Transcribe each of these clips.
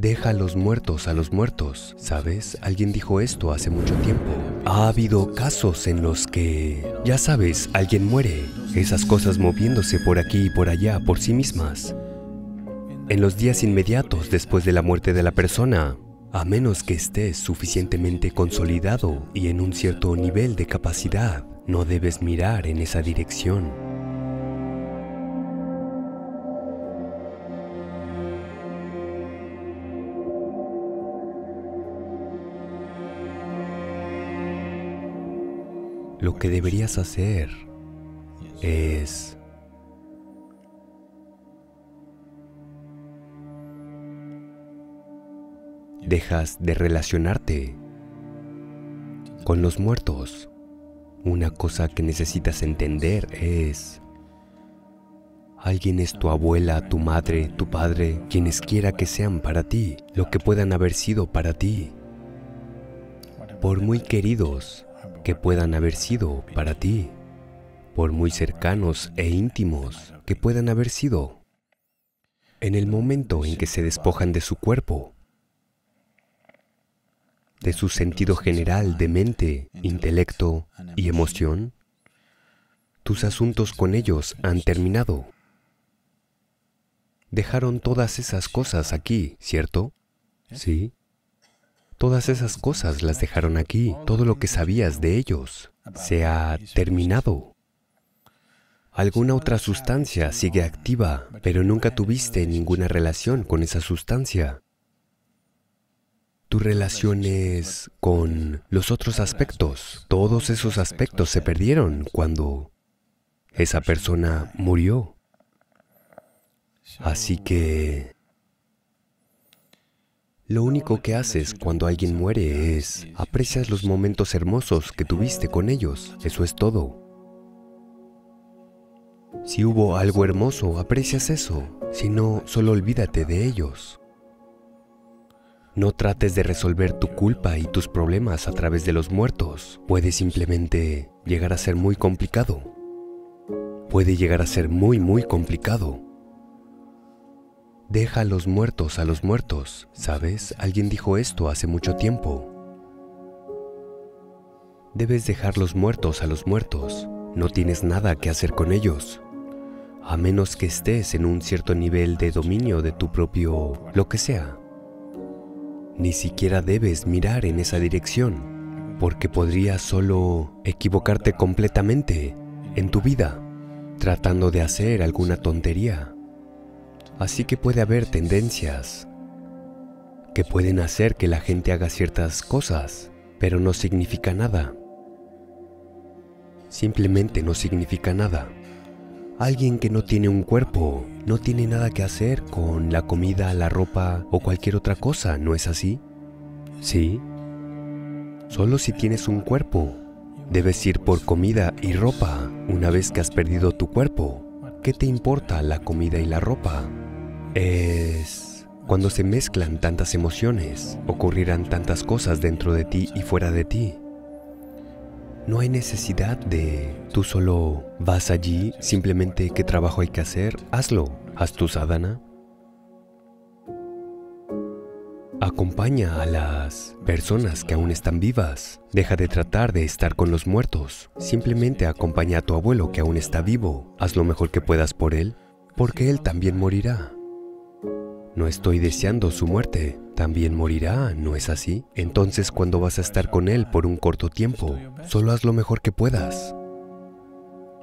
Deja a los muertos a los muertos, ¿sabes? Alguien dijo esto hace mucho tiempo. Ha habido casos en los que, ya sabes, alguien muere, esas cosas moviéndose por aquí y por allá por sí mismas. En los días inmediatos después de la muerte de la persona, a menos que estés suficientemente consolidado y en un cierto nivel de capacidad, no debes mirar en esa dirección. Lo que deberías hacer es dejas de relacionarte con los muertos. Una cosa que necesitas entender es, alguien es tu abuela, tu madre, tu padre, quienes quiera que sean para ti, lo que puedan haber sido para ti. Por muy queridos que puedan haber sido para ti, por muy cercanos e íntimos que puedan haber sido. En el momento en que se despojan de su cuerpo, de su sentido general de mente, intelecto y emoción, tus asuntos con ellos han terminado. Dejaron todas esas cosas aquí, ¿cierto? Sí. Todas esas cosas las dejaron aquí, todo lo que sabías de ellos se ha terminado. Alguna otra sustancia sigue activa, pero nunca tuviste ninguna relación con esa sustancia. Tu relación es con los otros aspectos. Todos esos aspectos se perdieron cuando esa persona murió. Así que lo único que haces cuando alguien muere es aprecias los momentos hermosos que tuviste con ellos. Eso es todo. Si hubo algo hermoso, aprecias eso. Si no, solo olvídate de ellos. No trates de resolver tu culpa y tus problemas a través de los muertos. Puede simplemente llegar a ser muy complicado. Puede llegar a ser muy, muy complicado. Deja a los muertos a los muertos, ¿sabes? Alguien dijo esto hace mucho tiempo. Debes dejar los muertos a los muertos. No tienes nada que hacer con ellos. A menos que estés en un cierto nivel de dominio de tu propio lo que sea. Ni siquiera debes mirar en esa dirección, porque podrías solo equivocarte completamente en tu vida, tratando de hacer alguna tontería Así que puede haber tendencias que pueden hacer que la gente haga ciertas cosas, pero no significa nada. Simplemente no significa nada. Alguien que no tiene un cuerpo no tiene nada que hacer con la comida, la ropa o cualquier otra cosa, ¿no es así? Sí. Solo si tienes un cuerpo, debes ir por comida y ropa una vez que has perdido tu cuerpo. ¿Qué te importa la comida y la ropa? Es cuando se mezclan tantas emociones, ocurrirán tantas cosas dentro de ti y fuera de ti. No hay necesidad de tú solo vas allí, simplemente qué trabajo hay que hacer, hazlo, haz tu sadhana. Acompaña a las personas que aún están vivas. Deja de tratar de estar con los muertos. Simplemente acompaña a tu abuelo que aún está vivo. Haz lo mejor que puedas por él, porque él también morirá. No estoy deseando su muerte, también morirá, ¿no es así? Entonces cuando vas a estar con él por un corto tiempo, solo haz lo mejor que puedas.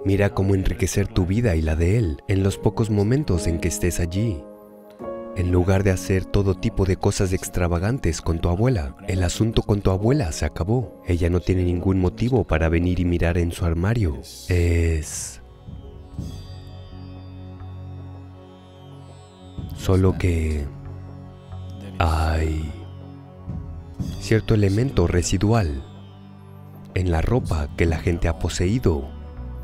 Mira cómo enriquecer tu vida y la de él en los pocos momentos en que estés allí. En lugar de hacer todo tipo de cosas extravagantes con tu abuela, el asunto con tu abuela se acabó. Ella no tiene ningún motivo para venir y mirar en su armario. Es Solo que hay cierto elemento residual en la ropa que la gente ha poseído.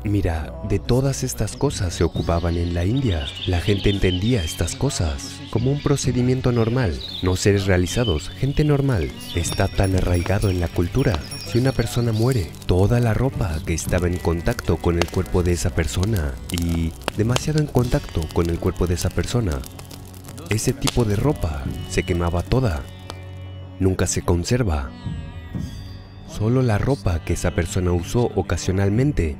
Mira, de todas estas cosas se ocupaban en la India. La gente entendía estas cosas como un procedimiento normal, no seres realizados, gente normal. Está tan arraigado en la cultura. Si una persona muere, toda la ropa que estaba en contacto con el cuerpo de esa persona y demasiado en contacto con el cuerpo de esa persona ese tipo de ropa se quemaba toda. Nunca se conserva. Solo la ropa que esa persona usó ocasionalmente.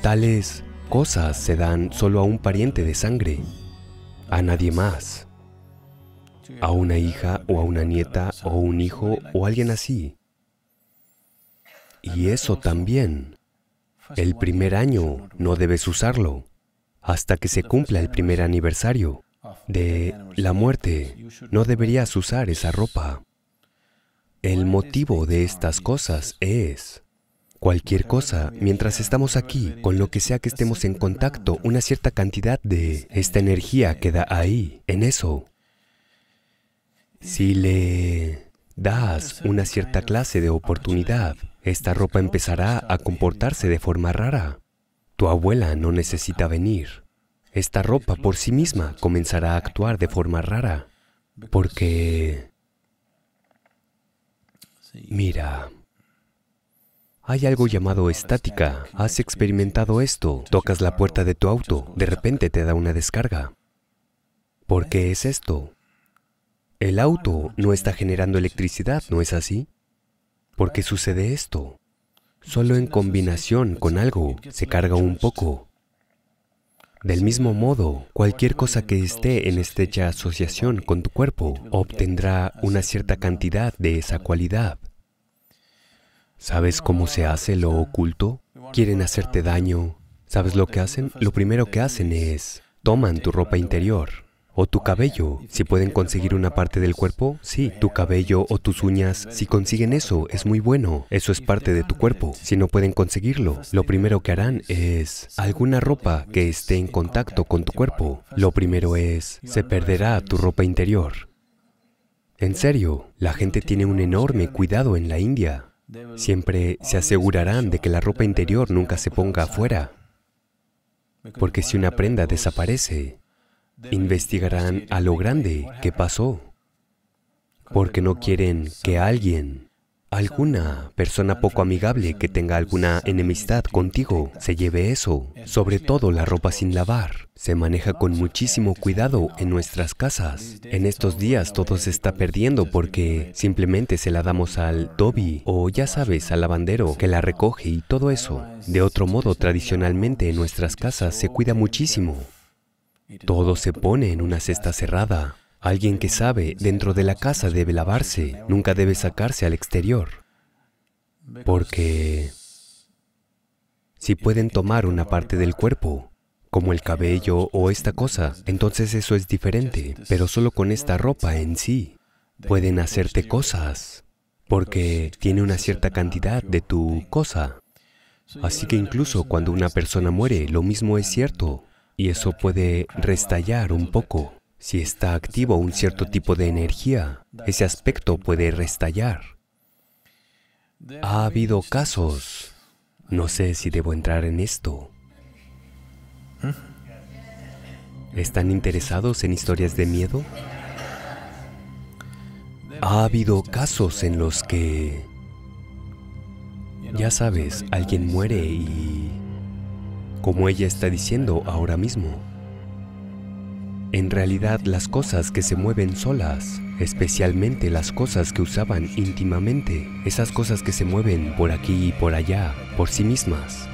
Tales cosas se dan solo a un pariente de sangre, a nadie más. A una hija o a una nieta o un hijo o alguien así. Y eso también. El primer año no debes usarlo hasta que se cumpla el primer aniversario de la muerte. No deberías usar esa ropa. El motivo de estas cosas es cualquier cosa, mientras estamos aquí, con lo que sea que estemos en contacto, una cierta cantidad de esta energía queda ahí, en eso. Si le das una cierta clase de oportunidad, esta ropa empezará a comportarse de forma rara. Tu abuela no necesita venir. Esta ropa por sí misma comenzará a actuar de forma rara, porque Mira, hay algo llamado estática. Has experimentado esto. Tocas la puerta de tu auto, de repente te da una descarga. ¿Por qué es esto? El auto no está generando electricidad, ¿no es así? ¿Por qué sucede esto? Solo en combinación con algo se carga un poco. Del mismo modo, cualquier cosa que esté en estrecha asociación con tu cuerpo obtendrá una cierta cantidad de esa cualidad. ¿Sabes cómo se hace lo oculto? Quieren hacerte daño. ¿Sabes lo que hacen? Lo primero que hacen es, toman tu ropa interior o tu cabello. Si pueden conseguir una parte del cuerpo, sí, tu cabello o tus uñas, si consiguen eso, es muy bueno. Eso es parte de tu cuerpo. Si no pueden conseguirlo, lo primero que harán es alguna ropa que esté en contacto con tu cuerpo. Lo primero es, se perderá tu ropa interior. En serio, la gente tiene un enorme cuidado en la India. Siempre se asegurarán de que la ropa interior nunca se ponga afuera. Porque si una prenda desaparece, investigarán a lo grande qué pasó, porque no quieren que alguien, alguna persona poco amigable que tenga alguna enemistad contigo, se lleve eso. Sobre todo la ropa sin lavar. Se maneja con muchísimo cuidado en nuestras casas. En estos días todo se está perdiendo porque simplemente se la damos al dobi o ya sabes, al lavandero que la recoge y todo eso. De otro modo, tradicionalmente en nuestras casas se cuida muchísimo. Todo se pone en una cesta cerrada. Alguien que sabe dentro de la casa debe lavarse, nunca debe sacarse al exterior. Porque si pueden tomar una parte del cuerpo, como el cabello o esta cosa, entonces eso es diferente, pero solo con esta ropa en sí pueden hacerte cosas, porque tiene una cierta cantidad de tu cosa. Así que incluso cuando una persona muere, lo mismo es cierto. Y eso puede restallar un poco. Si está activo un cierto tipo de energía, ese aspecto puede restallar. Ha habido casos, no sé si debo entrar en esto. ¿Están interesados en historias de miedo? Ha habido casos en los que, ya sabes, alguien muere y como ella está diciendo ahora mismo. En realidad las cosas que se mueven solas, especialmente las cosas que usaban íntimamente, esas cosas que se mueven por aquí y por allá, por sí mismas.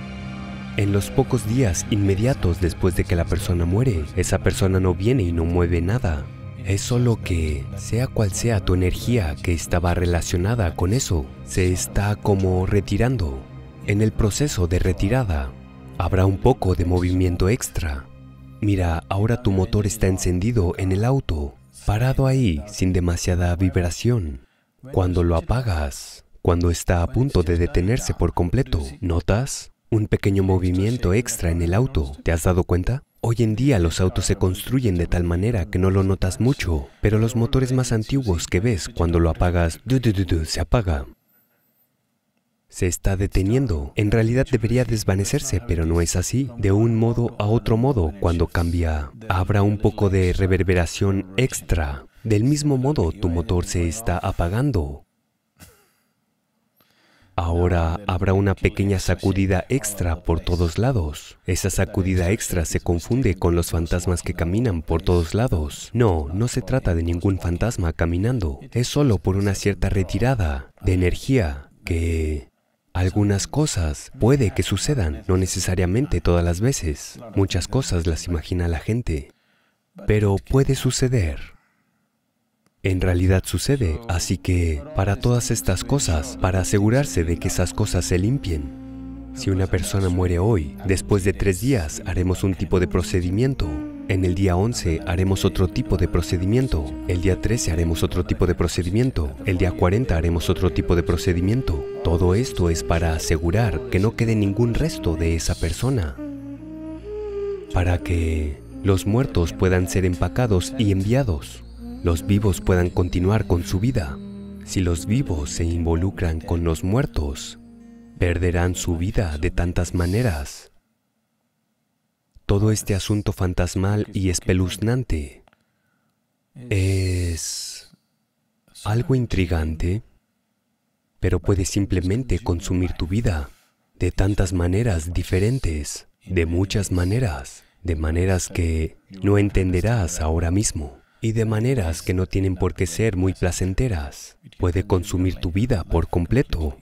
En los pocos días inmediatos después de que la persona muere, esa persona no viene y no mueve nada. Es solo que, sea cual sea tu energía que estaba relacionada con eso, se está como retirando. En el proceso de retirada, Habrá un poco de movimiento extra. Mira, ahora tu motor está encendido en el auto, parado ahí, sin demasiada vibración. Cuando lo apagas, cuando está a punto de detenerse por completo, ¿notas? Un pequeño movimiento extra en el auto. ¿Te has dado cuenta? Hoy en día los autos se construyen de tal manera que no lo notas mucho, pero los motores más antiguos que ves cuando lo apagas, se apaga se está deteniendo. En realidad debería desvanecerse, pero no es así. De un modo a otro modo, cuando cambia, habrá un poco de reverberación extra. Del mismo modo, tu motor se está apagando. Ahora habrá una pequeña sacudida extra por todos lados. Esa sacudida extra se confunde con los fantasmas que caminan por todos lados. No, no se trata de ningún fantasma caminando. Es solo por una cierta retirada de energía que algunas cosas puede que sucedan, no necesariamente todas las veces. Muchas cosas las imagina la gente, pero puede suceder. En realidad sucede, así que para todas estas cosas, para asegurarse de que esas cosas se limpien, si una persona muere hoy, después de tres días haremos un tipo de procedimiento. En el día 11 haremos otro tipo de procedimiento. El día 13 haremos otro tipo de procedimiento. El día 40 haremos otro tipo de procedimiento. Todo esto es para asegurar que no quede ningún resto de esa persona. Para que los muertos puedan ser empacados y enviados los vivos puedan continuar con su vida. Si los vivos se involucran con los muertos, perderán su vida de tantas maneras. Todo este asunto fantasmal y espeluznante es algo intrigante, pero puede simplemente consumir tu vida de tantas maneras diferentes, de muchas maneras, de maneras que no entenderás ahora mismo y de maneras que no tienen por qué ser muy placenteras. Puede consumir tu vida por completo,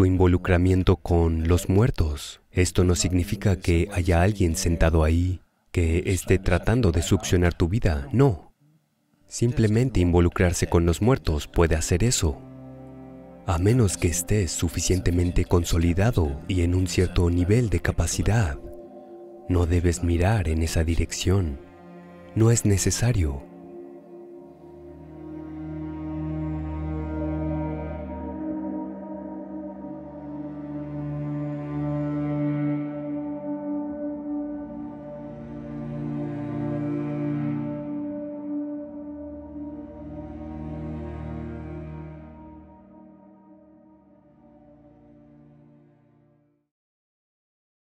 tu involucramiento con los muertos. Esto no significa que haya alguien sentado ahí que esté tratando de succionar tu vida, no. Simplemente involucrarse con los muertos puede hacer eso. A menos que estés suficientemente consolidado y en un cierto nivel de capacidad, no debes mirar en esa dirección. No es necesario.